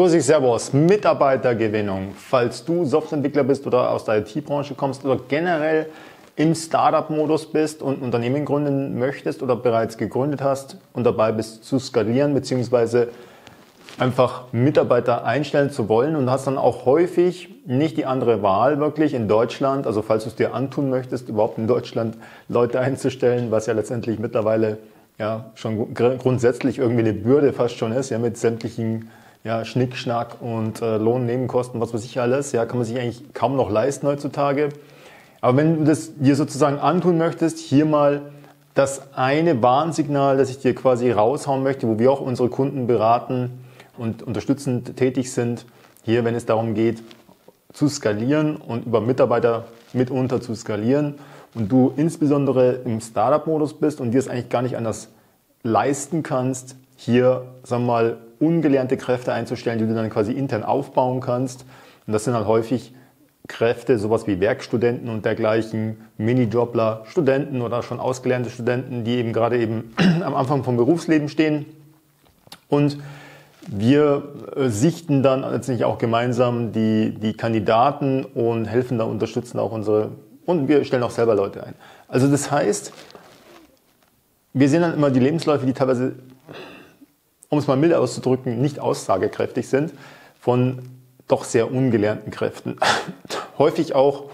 Grüß dich, Servus. Mitarbeitergewinnung. Falls du Softwareentwickler bist oder aus der IT-Branche kommst oder generell im Startup-Modus bist und ein Unternehmen gründen möchtest oder bereits gegründet hast und dabei bist zu skalieren bzw. einfach Mitarbeiter einstellen zu wollen und hast dann auch häufig nicht die andere Wahl wirklich in Deutschland, also falls du es dir antun möchtest, überhaupt in Deutschland Leute einzustellen, was ja letztendlich mittlerweile ja schon grundsätzlich irgendwie eine Bürde fast schon ist, ja mit sämtlichen ja, Schnickschnack und äh, Lohnnebenkosten, was weiß ich alles, ja, kann man sich eigentlich kaum noch leisten heutzutage. Aber wenn du das dir sozusagen antun möchtest, hier mal das eine Warnsignal, das ich dir quasi raushauen möchte, wo wir auch unsere Kunden beraten und unterstützend tätig sind, hier, wenn es darum geht, zu skalieren und über Mitarbeiter mitunter zu skalieren und du insbesondere im Startup-Modus bist und dir es eigentlich gar nicht anders leisten kannst, hier, sagen wir mal, ungelernte Kräfte einzustellen, die du dann quasi intern aufbauen kannst. Und das sind halt häufig Kräfte, sowas wie Werkstudenten und dergleichen, Minijobler, Studenten oder schon ausgelernte Studenten, die eben gerade eben am Anfang vom Berufsleben stehen. Und wir äh, sichten dann letztendlich auch gemeinsam die, die Kandidaten und helfen da, unterstützen auch unsere, und wir stellen auch selber Leute ein. Also das heißt, wir sehen dann immer die Lebensläufe, die teilweise um es mal milde auszudrücken, nicht aussagekräftig sind von doch sehr ungelernten Kräften. Häufig auch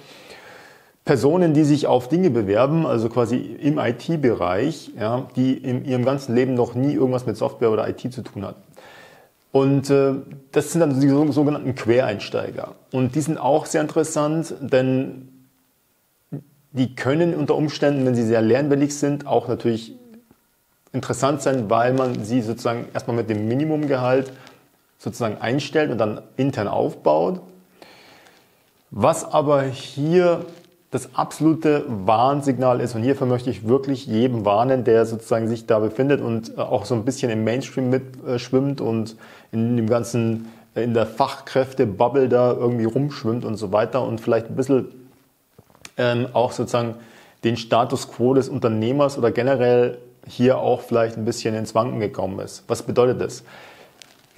Personen, die sich auf Dinge bewerben, also quasi im IT-Bereich, ja, die in ihrem ganzen Leben noch nie irgendwas mit Software oder IT zu tun hatten. Und äh, das sind dann die sogenannten Quereinsteiger. Und die sind auch sehr interessant, denn die können unter Umständen, wenn sie sehr lernwillig sind, auch natürlich interessant sein, weil man sie sozusagen erstmal mit dem Minimumgehalt sozusagen einstellt und dann intern aufbaut. Was aber hier das absolute Warnsignal ist, und hierfür möchte ich wirklich jedem warnen, der sozusagen sich da befindet und auch so ein bisschen im Mainstream mitschwimmt und in dem ganzen, in der Fachkräfte-Bubble da irgendwie rumschwimmt und so weiter und vielleicht ein bisschen ähm, auch sozusagen den Status quo des Unternehmers oder generell hier auch vielleicht ein bisschen ins Wanken gekommen ist. Was bedeutet das?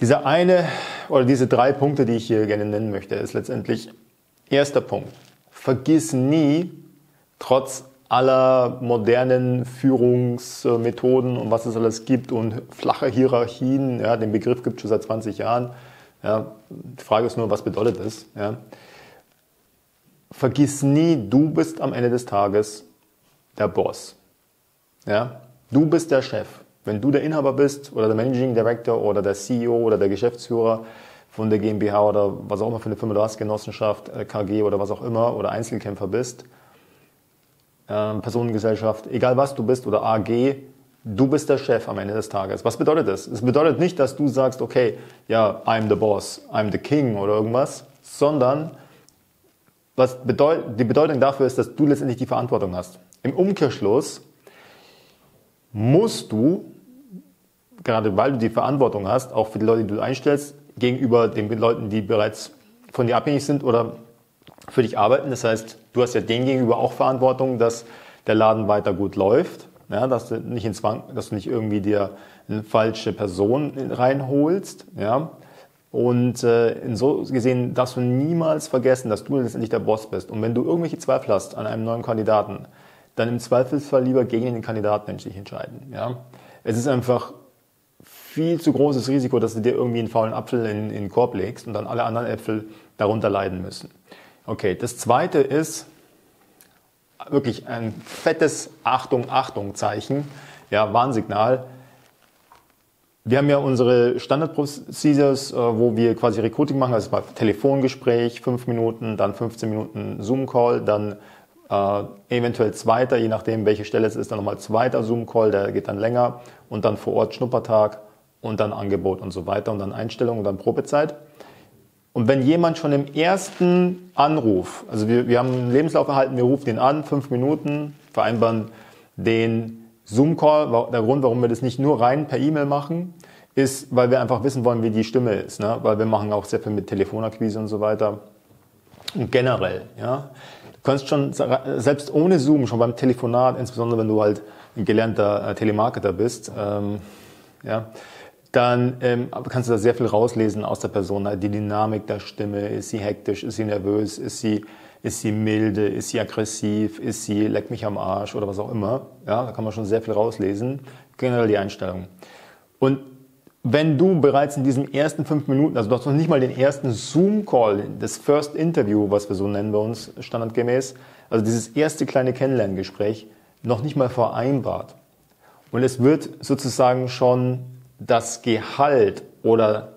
Dieser eine oder diese drei Punkte, die ich hier gerne nennen möchte, ist letztendlich erster Punkt. Vergiss nie, trotz aller modernen Führungsmethoden und was es alles gibt und flache Hierarchien, ja, den Begriff gibt es schon seit 20 Jahren. Ja, die Frage ist nur, was bedeutet das? Ja. Vergiss nie, du bist am Ende des Tages der Boss. Ja. Du bist der Chef. Wenn du der Inhaber bist oder der Managing Director oder der CEO oder der Geschäftsführer von der GmbH oder was auch immer für eine Firma du hast, Genossenschaft, äh, KG oder was auch immer oder Einzelkämpfer bist, ähm, Personengesellschaft, egal was du bist oder AG, du bist der Chef am Ende des Tages. Was bedeutet das? Es bedeutet nicht, dass du sagst, okay, ja, I'm the boss, I'm the king oder irgendwas, sondern was bedeut die Bedeutung dafür ist, dass du letztendlich die Verantwortung hast. Im Umkehrschluss musst du, gerade weil du die Verantwortung hast, auch für die Leute, die du einstellst, gegenüber den Leuten, die bereits von dir abhängig sind oder für dich arbeiten. Das heißt, du hast ja denen gegenüber auch Verantwortung, dass der Laden weiter gut läuft, ja, dass du nicht ins Zwang, dass du nicht irgendwie dir eine falsche Person reinholst, ja. Und äh, in so gesehen darfst du niemals vergessen, dass du letztendlich der Boss bist. Und wenn du irgendwelche Zweifel hast an einem neuen Kandidaten, dann im Zweifelsfall lieber gegen den Kandidaten menschlich entscheiden. Ja? Es ist einfach viel zu großes Risiko, dass du dir irgendwie einen faulen Apfel in, in den Korb legst und dann alle anderen Äpfel darunter leiden müssen. Okay, das zweite ist wirklich ein fettes Achtung, Achtung Zeichen, ja, Warnsignal. Wir haben ja unsere Standard-Procedures, äh, wo wir quasi Recruiting machen, also Telefongespräch, 5 Minuten, dann 15 Minuten Zoom-Call, dann äh, eventuell zweiter, je nachdem, welche Stelle es ist, dann nochmal zweiter Zoom-Call, der geht dann länger und dann vor Ort Schnuppertag und dann Angebot und so weiter und dann Einstellung und dann Probezeit. Und wenn jemand schon im ersten Anruf, also wir, wir haben einen Lebenslauf erhalten, wir rufen ihn an, fünf Minuten, vereinbaren den Zoom-Call. Der Grund, warum wir das nicht nur rein per E-Mail machen, ist, weil wir einfach wissen wollen, wie die Stimme ist. Ne? Weil wir machen auch sehr viel mit Telefonakquise und so weiter. Und generell, ja. Kannst schon, selbst ohne Zoom, schon beim Telefonat, insbesondere wenn du halt ein gelernter äh, Telemarketer bist, ähm, ja, dann ähm, kannst du da sehr viel rauslesen aus der Person. Die Dynamik der Stimme, ist sie hektisch, ist sie nervös, ist sie, ist sie milde, ist sie aggressiv, ist sie leck mich am Arsch oder was auch immer. Ja, da kann man schon sehr viel rauslesen. Generell die Einstellung. Und wenn du bereits in diesen ersten fünf Minuten, also du hast noch nicht mal den ersten Zoom-Call, das First Interview, was wir so nennen bei uns standardgemäß, also dieses erste kleine Kennenlerngespräch, noch nicht mal vereinbart. Und es wird sozusagen schon das Gehalt oder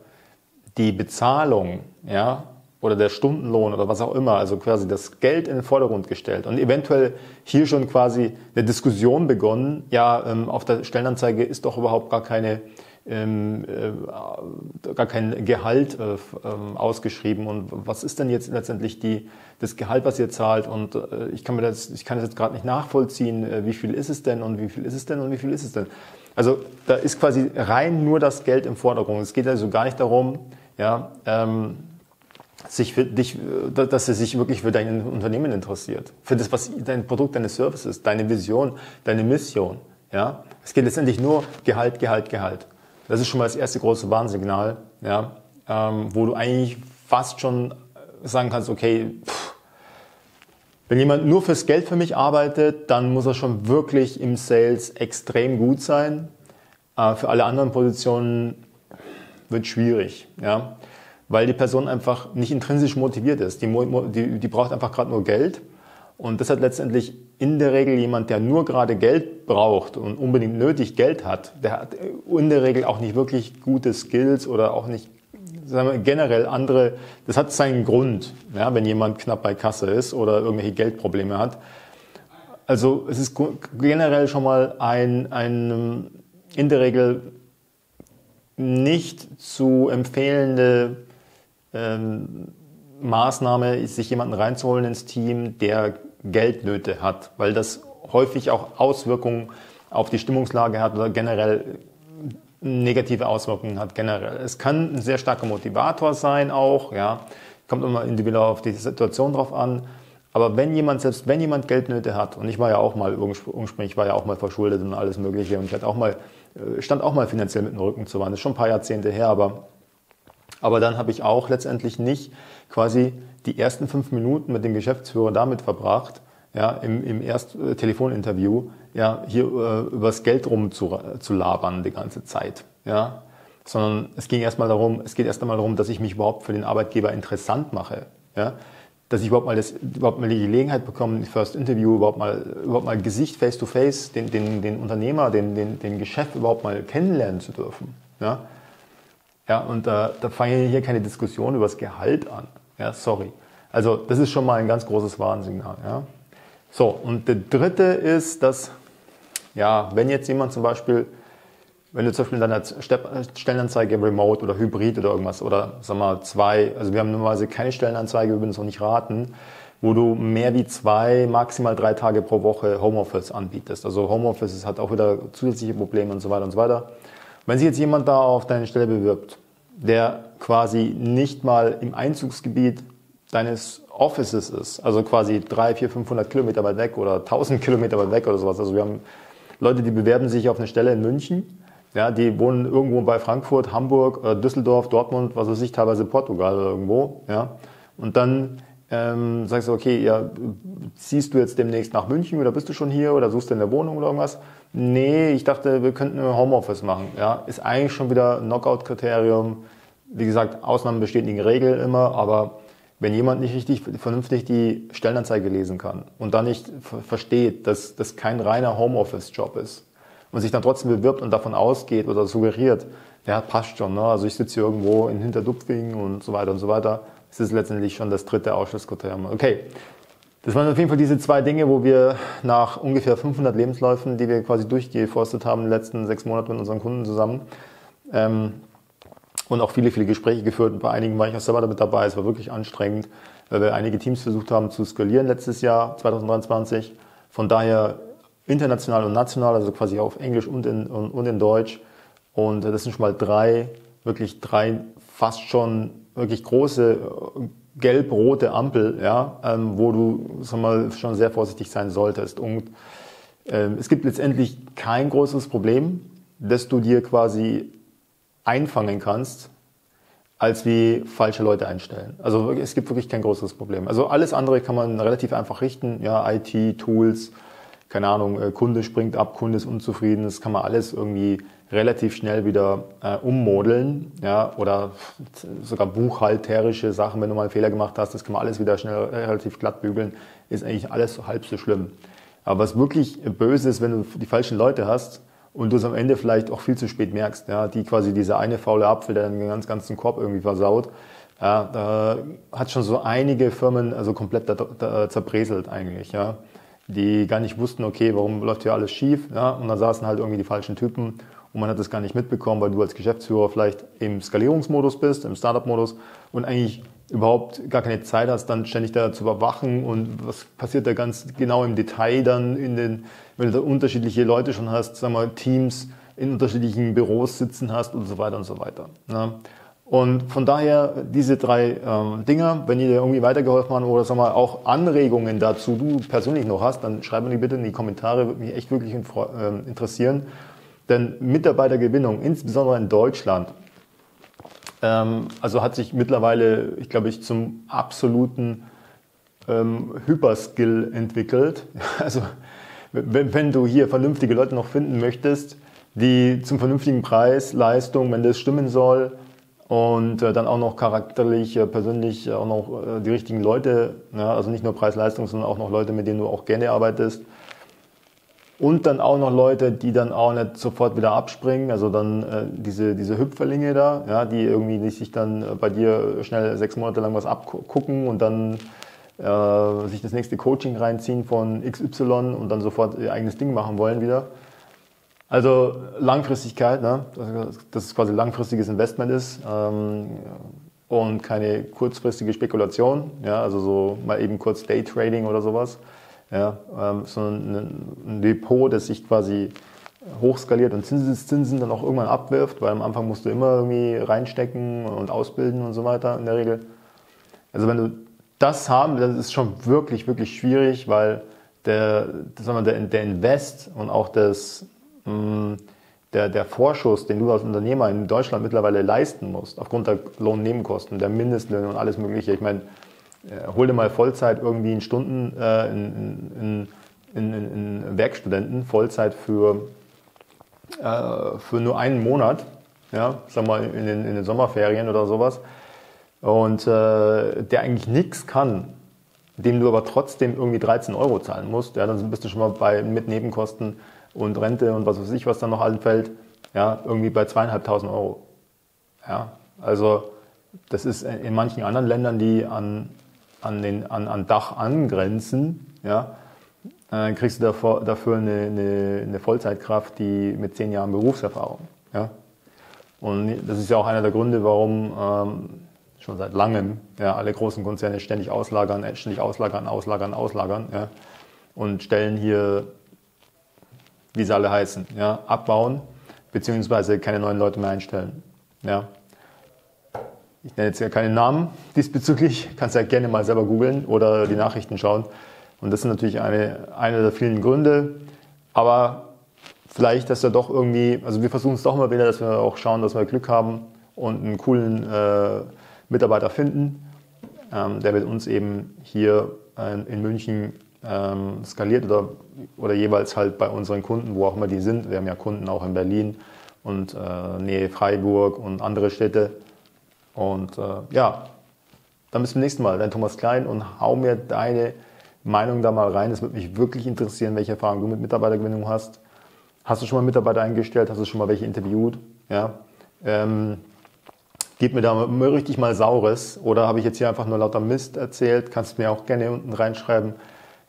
die Bezahlung, ja, oder der Stundenlohn oder was auch immer, also quasi das Geld in den Vordergrund gestellt und eventuell hier schon quasi eine Diskussion begonnen, ja, ähm, auf der Stellenanzeige ist doch überhaupt gar keine ähm, äh, gar kein Gehalt äh, ähm, ausgeschrieben und was ist denn jetzt letztendlich die, das Gehalt, was ihr zahlt und äh, ich kann mir das, ich kann das jetzt gerade nicht nachvollziehen, äh, wie viel ist es denn und wie viel ist es denn und wie viel ist es denn. Also da ist quasi rein nur das Geld im Vordergrund. Es geht also gar nicht darum, ja, ähm, sich für dich, äh, dass er sich wirklich für dein Unternehmen interessiert, für das, was dein Produkt, deine Services, deine Vision, deine Mission. Ja, es geht letztendlich nur Gehalt, Gehalt, Gehalt. Das ist schon mal das erste große Warnsignal, ja, ähm, wo du eigentlich fast schon sagen kannst, okay, pff, wenn jemand nur fürs Geld für mich arbeitet, dann muss er schon wirklich im Sales extrem gut sein. Äh, für alle anderen Positionen wird schwierig, ja, weil die Person einfach nicht intrinsisch motiviert ist. Die, die, die braucht einfach gerade nur Geld und das hat letztendlich in der Regel jemand, der nur gerade Geld braucht und unbedingt nötig Geld hat, der hat in der Regel auch nicht wirklich gute Skills oder auch nicht sagen wir, generell andere, das hat seinen Grund, ja, wenn jemand knapp bei Kasse ist oder irgendwelche Geldprobleme hat. Also es ist generell schon mal ein, ein in der Regel nicht zu empfehlende ähm, Maßnahme, sich jemanden reinzuholen ins Team, der Geldnöte hat, weil das häufig auch Auswirkungen auf die Stimmungslage hat oder generell negative Auswirkungen hat generell. Es kann ein sehr starker Motivator sein auch, ja, kommt immer individuell auf die Situation drauf an. Aber wenn jemand, selbst wenn jemand Geldnöte hat, und ich war ja auch mal ursprünglich, war ja auch mal verschuldet und alles Mögliche und ich hatte auch mal, äh, stand auch mal finanziell mit dem Rücken zu Wand. Das ist schon ein paar Jahrzehnte her, aber, aber dann habe ich auch letztendlich nicht quasi die ersten fünf Minuten mit dem Geschäftsführer damit verbracht, ja, im, im erst äh, Telefoninterview, ja, hier äh, übers Geld rum zu, zu labern die ganze Zeit, ja, sondern es ging erstmal darum, es geht erst einmal darum, dass ich mich überhaupt für den Arbeitgeber interessant mache, ja, dass ich überhaupt mal das, überhaupt mal die Gelegenheit bekomme, First Interview überhaupt mal, überhaupt mal Gesicht face to face, den, den, den Unternehmer, den, den, den Geschäft überhaupt mal kennenlernen zu dürfen, ja. Ja, und äh, da fange ich hier keine Diskussion über das Gehalt an. Ja, sorry. Also das ist schon mal ein ganz großes Warnsignal. Ja. So, und der dritte ist, dass, ja, wenn jetzt jemand zum Beispiel, wenn du zum Beispiel in deiner Stellenanzeige Remote oder Hybrid oder irgendwas oder sag mal zwei, also wir haben normalerweise keine Stellenanzeige, wir würden es auch nicht raten, wo du mehr wie zwei, maximal drei Tage pro Woche Homeoffice anbietest. Also Homeoffice hat auch wieder zusätzliche Probleme und so weiter und so weiter. Wenn sich jetzt jemand da auf deine Stelle bewirbt, der quasi nicht mal im Einzugsgebiet deines Offices ist, also quasi 3, 4, 500 Kilometer weit weg oder 1000 Kilometer weit weg oder sowas. Also wir haben Leute, die bewerben sich auf eine Stelle in München, ja, die wohnen irgendwo bei Frankfurt, Hamburg, äh, Düsseldorf, Dortmund, was weiß ich, teilweise Portugal oder irgendwo, ja. Und dann ähm, sagst du, okay, ja, ziehst du jetzt demnächst nach München oder bist du schon hier oder suchst du in der Wohnung oder irgendwas? Nee, ich dachte, wir könnten Homeoffice machen. Ja, ist eigentlich schon wieder Knockout-Kriterium. Wie gesagt, Ausnahmen bestätigen Regel immer, aber wenn jemand nicht richtig vernünftig die Stellenanzeige lesen kann und dann nicht versteht, dass das kein reiner Homeoffice-Job ist und sich dann trotzdem bewirbt und davon ausgeht oder suggeriert, ja, passt schon, ne? also ich sitze hier irgendwo in Hinterdupfing und so weiter und so weiter, das ist letztendlich schon das dritte Ausschlusskriterium. Okay, das waren auf jeden Fall diese zwei Dinge, wo wir nach ungefähr 500 Lebensläufen, die wir quasi durchgeforstet haben in den letzten sechs Monaten mit unseren Kunden zusammen, ähm, und auch viele, viele Gespräche geführt. Bei einigen war ich auch selber damit dabei. Es war wirklich anstrengend, weil wir einige Teams versucht haben zu skalieren letztes Jahr, 2023. Von daher international und national, also quasi auf Englisch und in, und in Deutsch. Und das sind schon mal drei, wirklich drei fast schon wirklich große gelb-rote Ampel, ja, ähm, wo du sag mal, schon sehr vorsichtig sein solltest. Und ähm, es gibt letztendlich kein großes Problem, dass du dir quasi einfangen kannst, als wie falsche Leute einstellen. Also es gibt wirklich kein größeres Problem. Also alles andere kann man relativ einfach richten. Ja, IT, Tools, keine Ahnung, äh, Kunde springt ab, Kunde ist unzufrieden. Das kann man alles irgendwie relativ schnell wieder äh, ummodeln. Ja, oder sogar buchhalterische Sachen, wenn du mal einen Fehler gemacht hast, das kann man alles wieder schnell relativ glatt bügeln. Ist eigentlich alles halb so schlimm. Aber was wirklich böse ist, wenn du die falschen Leute hast und du es am Ende vielleicht auch viel zu spät merkst, ja, die quasi diese eine faule Apfel, der den ganz ganzen Korb irgendwie versaut, ja, da hat schon so einige Firmen also komplett da, da zerbröselt eigentlich, ja, die gar nicht wussten, okay, warum läuft hier alles schief, ja, und dann saßen halt irgendwie die falschen Typen und man hat das gar nicht mitbekommen, weil du als Geschäftsführer vielleicht im Skalierungsmodus bist, im Startup-Modus und eigentlich überhaupt gar keine Zeit hast, dann ständig da zu überwachen und was passiert da ganz genau im Detail dann in den, wenn du da unterschiedliche Leute schon hast, sagen wir Teams in unterschiedlichen Büros sitzen hast und so weiter und so weiter. Ne? Und von daher diese drei ähm, Dinger, wenn ihr dir irgendwie weitergeholfen haben oder sag mal, auch Anregungen dazu du persönlich noch hast, dann schreib mir die bitte in die Kommentare, würde mich echt wirklich ähm, interessieren. Denn Mitarbeitergewinnung, insbesondere in Deutschland, ähm, also hat sich mittlerweile, ich glaube, ich zum absoluten ähm, Hyperskill entwickelt. Also wenn, wenn du hier vernünftige Leute noch finden möchtest, die zum vernünftigen Preis, Leistung, wenn das stimmen soll und äh, dann auch noch charakterlich, äh, persönlich auch noch äh, die richtigen Leute, ja, also nicht nur Preis-Leistung, sondern auch noch Leute, mit denen du auch gerne arbeitest, und dann auch noch Leute, die dann auch nicht sofort wieder abspringen, also dann äh, diese, diese Hüpferlinge da, ja, die irgendwie nicht sich dann äh, bei dir schnell sechs Monate lang was abgucken und dann äh, sich das nächste Coaching reinziehen von XY und dann sofort ihr eigenes Ding machen wollen wieder. Also Langfristigkeit, ne? dass es quasi langfristiges Investment ist ähm, und keine kurzfristige Spekulation, ja? also so mal eben kurz Daytrading oder sowas ja, ähm, sondern ein Depot, das sich quasi hochskaliert und Zinseszinsen dann auch irgendwann abwirft, weil am Anfang musst du immer irgendwie reinstecken und ausbilden und so weiter in der Regel. Also wenn du das haben, das ist schon wirklich, wirklich schwierig, weil der, sagen wir, der, der Invest und auch das, mh, mm, der, der Vorschuss, den du als Unternehmer in Deutschland mittlerweile leisten musst, aufgrund der Lohnnebenkosten, der Mindestlöhne und alles Mögliche. Ich meine, hol dir mal Vollzeit irgendwie in Stunden, äh, in, in, in, in, Werkstudenten, Vollzeit für, äh, für nur einen Monat, ja, sag mal in den, in den Sommerferien oder sowas, und äh, der eigentlich nichts kann, dem du aber trotzdem irgendwie 13 Euro zahlen musst, ja, dann bist du schon mal bei mit Nebenkosten und Rente und was weiß ich, was dann noch anfällt, ja, irgendwie bei zweieinhalbtausend Euro. Ja, also das ist in manchen anderen Ländern, die an an, den, an, an Dach angrenzen, ja, dann kriegst du dafür, dafür eine, eine, eine, Vollzeitkraft, die mit zehn Jahren Berufserfahrung. Ja. Und das ist ja auch einer der Gründe, warum ähm, schon seit langem ja, alle großen Konzerne ständig auslagern, ständig auslagern, auslagern, auslagern ja, und Stellen hier, wie sie alle heißen, ja, abbauen, beziehungsweise keine neuen Leute mehr einstellen. Ja. Ich nenne jetzt ja keine Namen diesbezüglich, kannst ja gerne mal selber googeln oder die Nachrichten schauen. Und das sind natürlich eine, eine der vielen Gründe. Aber vielleicht, dass wir doch irgendwie, also wir versuchen es doch mal wieder, dass wir auch schauen, dass wir Glück haben und einen coolen äh, Mitarbeiter finden, ähm, der mit uns eben hier äh, in München ähm, skaliert oder, oder jeweils halt bei unseren Kunden, wo auch immer die sind. Wir haben ja Kunden auch in Berlin und äh, Nähe Freiburg und andere Städte. Und äh, ja, dann bis zum nächsten Mal, dein Thomas Klein und hau mir deine Meinung da mal rein. Es würde mich wirklich interessieren, welche Erfahrungen du mit Mitarbeitergewinnung hast. Hast du schon mal Mitarbeiter eingestellt? Hast du schon mal welche interviewt? Ja. Ähm, gib mir da mal richtig mal Saures. Oder habe ich jetzt hier einfach nur lauter Mist erzählt? Kannst du mir auch gerne unten reinschreiben.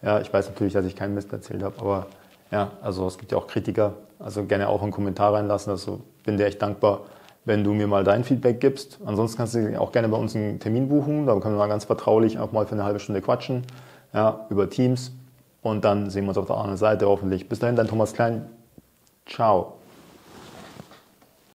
Ja, ich weiß natürlich, dass ich keinen Mist erzählt habe, aber ja, also es gibt ja auch Kritiker. Also gerne auch einen Kommentar reinlassen. Also bin dir echt dankbar wenn du mir mal dein Feedback gibst. Ansonsten kannst du auch gerne bei uns einen Termin buchen. Da können wir mal ganz vertraulich auch mal für eine halbe Stunde quatschen, ja, über Teams. Und dann sehen wir uns auf der anderen Seite hoffentlich. Bis dahin, dein Thomas Klein. Ciao.